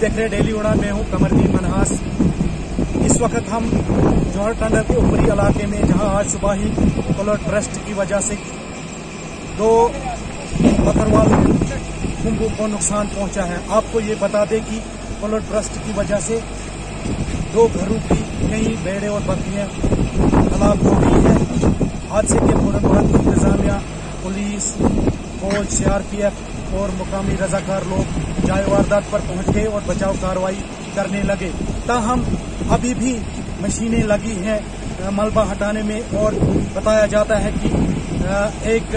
देख रहे हैं, डेली उड़ान में हूँ कमरदीन मनहास। इस वक्त हम जौहर टंडर के ऊपरी इलाके में, जहाँ आज सुबह ही कलर ट्रस्ट की वजह से दो बकरवाल कुंभों को नुकसान पहुँचा है। आपको ये बता दें कि कलर ट्रस्ट की वजह से दो घरों की कई बेड़े और बकरियाँ हलाक हो गई है। हादसे के फ़ौरन बाद इंतजामिया, पुलिस, फौज, सीआरपीएफ और मुकामी रजाकार लोग जाए वारदात पर पहुँच गए और बचाव कार्रवाई करने लगे। ताहम अभी भी मशीनें लगी हैं मलबा हटाने में और बताया जाता है कि एक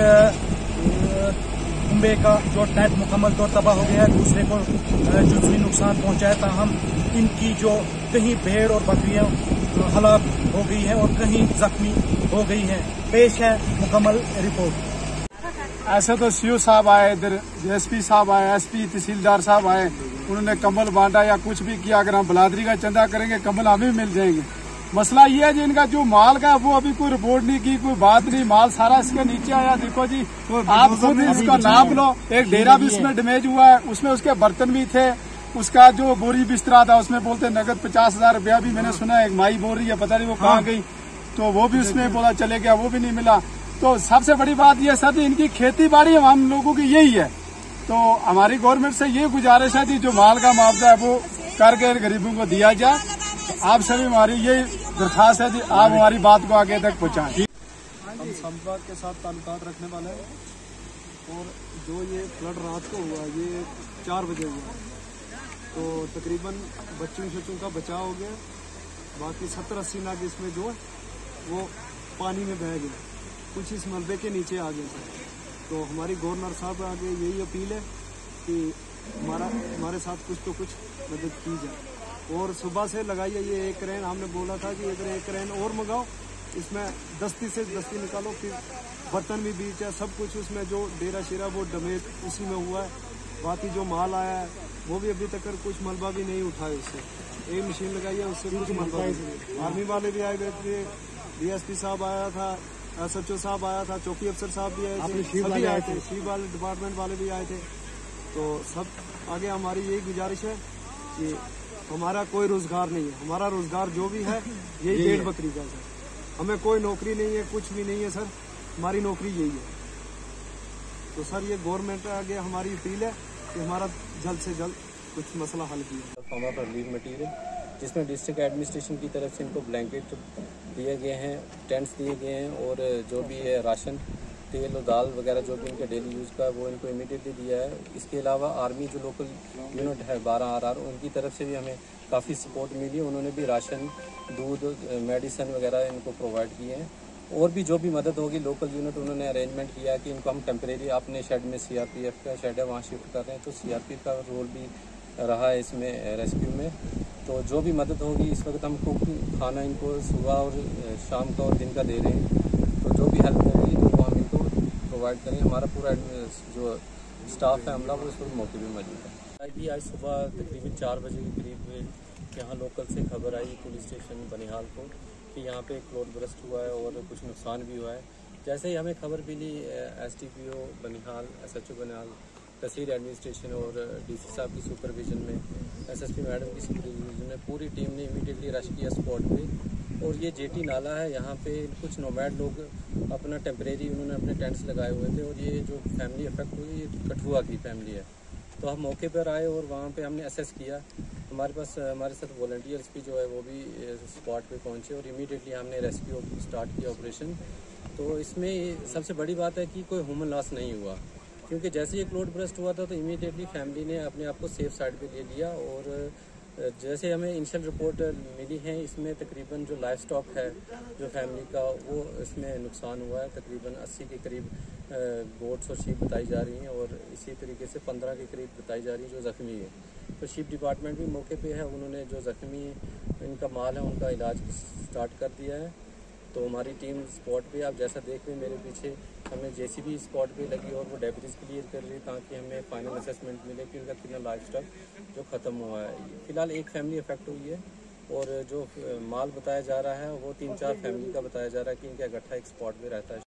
कुंबे का जो टैंक मुकम्मल तौर तबाह हो गया है, दूसरे को जुजवी नुकसान पहुँचा है, ताहम इनकी जो कहीं भेड़ और बकरियाँ हलाक हो गई हैं और कहीं जख्मी हो गई हैं। पेश है मुकम्मल रिपोर्ट। ऐसे तो सीओ साहब आए इधर एसपी साहब आए एसपी तहसीलदार साहब आए उन्होंने कम्बल बांटा या कुछ भी किया अगर हम बलादरी का चंदा करेंगे कम्बल हमें मिल जाएँगे। मसला ये है जी इनका जो माल का वो अभी कोई रिपोर्ट नहीं की कोई बात नहीं माल सारा इसके नीचे आया। देखो जी आप खुद इसका नाप लो एक डेरा भी इसमें डैमेज हुआ है उसमें उसके बर्तन भी थे उसका जो बोरी बिस्तरा था उसमें बोलते नगद पचास हज़ार रुपया भी मैंने सुना है एक माई बोल रही है पता नहीं वो कहाँ हाँ। गई तो वो भी उसमें बोला चले गया वो भी नहीं मिला। तो सबसे बड़ी बात यह सर इनकी खेती बाड़ी हम लोगों की यही है। तो हमारी गवर्नमेंट से ये गुजारिश है कि जो माल का मुआवजा है, वो करके गरीबों को दिया जाए। आप सभी हमारी यही दरखास्त है कि आप हमारी बात को आगे तक पहुँचाएँ। हम के साथ ताल्लुकात रखने वाले हैं। और जो ये फ्लड रात को हुआ, ये चार बजे हुआ। तो तकरीबन बच्चों शच्चों का बचाव हो गया। बाकी सत्तर अस्सी लाख इसमें जो वो पानी में बह गया कुछ इस मलबे के नीचे आ गए थे। तो हमारी गवर्नर साहब आगे यही अपील है कि हमारा, हमारे साथ कुछ तो कुछ मदद की जाए। और सुबह से लगाइए ये एक क्रेन हमने बोला था कि इधर एक क्रेन और मंगाओ, इसमें दस्ती से दस्ती निकालो, फिर बर्तन भी बीच है, सब कुछ उसमें जो डेरा शेरा, वो डमेज उसी में हुआ है। बाकी जो माल आया है, वो भी अभी तक कुछ मलबा भी नहीं उठाए उससे एक मशीन लगाई है उससे कुछ मलबा आर्मी वाले भी आए गए थे, डीएसपी साहब आया था एस एच ओ साहब आया था चौकी अफसर साहब भी आए थे सभी आए थे सी वाले डिपार्टमेंट वाले भी आए थे। तो सब आगे हमारी यही गुजारिश है कि हमारा कोई रोज़गार नहीं है। हमारा रोज़गार जो भी है यही भेड़ बकरी का है। हमें कोई नौकरी नहीं है कुछ भी नहीं है सर। हमारी नौकरी यही है। तो सर ये गवर्नमेंट आगे हमारी अपील है कि हमारा जल्द से जल्द कुछ मसला हल किया रिलीफ मटीरियल जिसमें डिस्ट्रिक्ट एडमिनिस्ट्रेशन की तरफ़ से इनको ब्लैंकेट दिए गए हैं टेंट्स दिए गए हैं और जो भी है राशन, तेल और दाल वगैरह जो भी इनके डेली यूज़ का है, वो इनको इमीडिएटली दिया है। इसके अलावा आर्मी जो लोकल यूनिट है, बारह आर आर, उनकी तरफ़ से भी हमें काफ़ी सपोर्ट मिली। उन्होंने भी राशन, दूध मेडिसन वगैरह इनको प्रोवाइड किए हैं। और भी जो भी मदद होगी लोकल यूनिट उन्होंने अरेंजमेंट किया कि इनको हम टेम्परेरी अपने शेड में सीआरपीएफ का शेड है, वहाँ शिफ्ट कर रहे हैं। तो सीआरपीएफ का रोल भी रहा है इसमें रेस्क्यू में। तो जो भी मदद होगी, इस वक्त हम कुक, खाना इनको सुबह और शाम का और दिन का दे रहे हैं। तो जो भी हेल्प होगी तो हम इनको प्रोवाइड करेंगे हमारा पूरा जो स्टाफ है हमला वो इस वक्त मौके पर मौजूद है। जी आज सुबह तकरीबन चार बजे के करीब यहाँ लोकल से खबर आई पुलिस स्टेशन बनिहाल को कि यहाँ पे क्लोड ब्रस्ट हुआ है और कुछ नुकसान भी हुआ है। जैसे ही हमें खबर मिली S T P O Banihal S H O Banihal तहसील एडमिनिस्ट्रेशन और डीसी साहब की सुपरविजन में एसएसपी मैडम की सुपरविजन में पूरी टीम ने इमीडिएटली रश किया स्पॉट पे। और ये जेटी नाला है, यहाँ पे कुछ नोमैड लोग अपना टेम्परेरी उन्होंने अपने टेंट्स लगाए हुए थे और ये जो फैमिली इफ़ेक्ट हुई, ये कठुआ की फैमिली है। तो हम मौके पर आए और वहाँ पे हमने असेस किया। हमारे पास हमारे साथ वॉल्टियर्स भी जो है, वो भी स्पॉट पे पहुँचे और इमीडिएटली हमने रेस्क्यू स्टार्ट किया ऑपरेशन तो इसमें सबसे बड़ी बात है कि कोई ह्यूमन लॉस नहीं हुआ। क्योंकि जैसे ये क्लोड ब्रस्ट हुआ था तो इमीडिएटली फैमिली ने अपने आप को सेफ़ साइड पे ले लिया और जैसे हमें इनिशियल रिपोर्ट मिली है, इसमें तकरीबन जो लाइफ स्टॉक है, जो फैमिली का, वो इसमें नुकसान हुआ है। तकरीबन 80 के करीब गोट्स और शीप बताई जा रही हैं और इसी तरीके से 15 के करीब बताई जा रही है जो ज़ख्मी है। तो शीप डिपार्टमेंट भी मौके पे है, उन्होंने जो ज़ख्मी इनका माल है, उनका इलाज स्टार्ट कर दिया है। तो हमारी टीम स्पॉट पे, आप जैसा देख रहे मेरे पीछे हमें जेसीबी स्पॉट पे लगी और वो डेब्रिज क्लियर कर रही ताकि हमें फाइनल असेसमेंट मिले कि उनका कितना लाइफ स्टॉक जो ख़त्म हुआ है। फ़िलहाल एक फैमिली इफ़ेक्ट हुई है और जो माल बताया जा रहा है, वो तीन चार फैमिली का बताया जा रहा है कि इनका इकट्ठा एक स्पॉट पर रहता है।